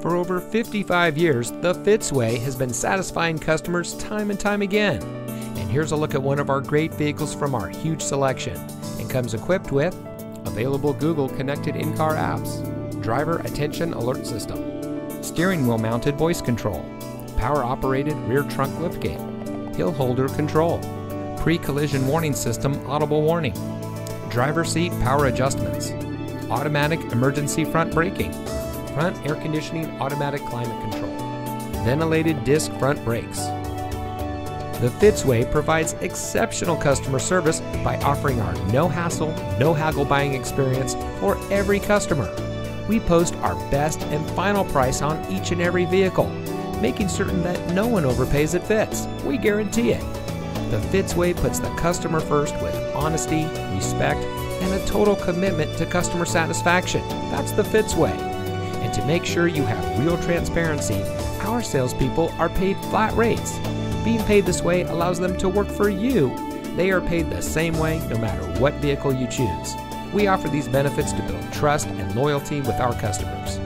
For over 55 years, the Fitzway has been satisfying customers time and time again. And here's a look at one of our great vehicles from our huge selection. It comes equipped with available Google connected in-car apps, driver attention alert system, steering wheel mounted voice control, power operated rear trunk liftgate, hill holder control, pre-collision warning system audible warning, driver seat power adjustments, automatic emergency front braking, front air conditioning automatic climate control, ventilated disc front brakes. The Fitzway provides exceptional customer service by offering our no hassle, no haggle buying experience for every customer. We post our best and final price on each and every vehicle, making certain that no one overpays at Fitz. We guarantee it. The Fitzway puts the customer first with honesty, respect, and a total commitment to customer satisfaction. That's the Fitzway. And to make sure you have real transparency, our salespeople are paid flat rates. Being paid this way allows them to work for you. They are paid the same way no matter what vehicle you choose. We offer these benefits to build trust and loyalty with our customers.